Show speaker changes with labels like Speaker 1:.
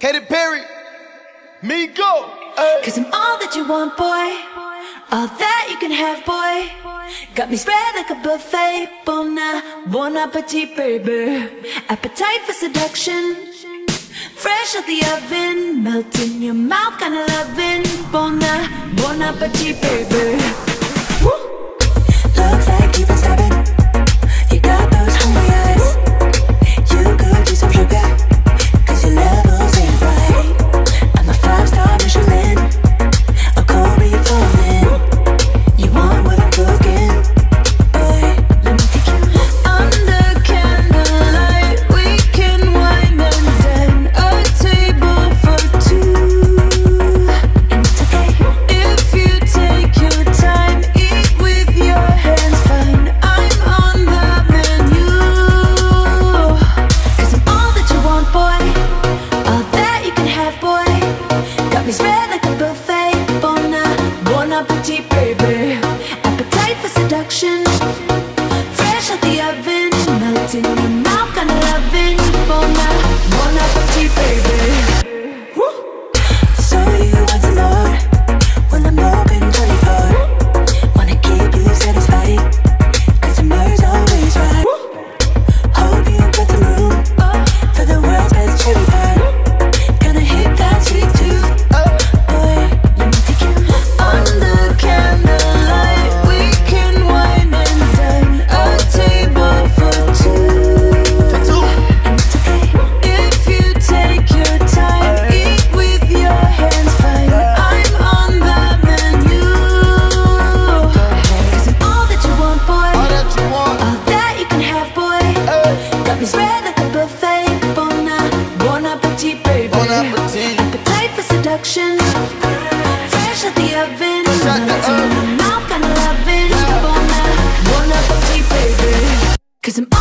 Speaker 1: Katy Perry, me go.
Speaker 2: Cause I'm all that you want, boy. All that you can have, boy. Got me spread like a buffet. Bon, bon appetit, baby. Appetite for seduction. Fresh out the oven, melt in your mouth, kinda loving. Bon, bon appetit, baby. spread like a buffet baby. Appetite for seduction. Fresh out the oven Melting your mouth, appetite, baby. Bon appetite. Appetite for seduction. Fresh out the oven. Fresh the oven. Mouth kinda loving. Bon appetite, baby. Cause I'm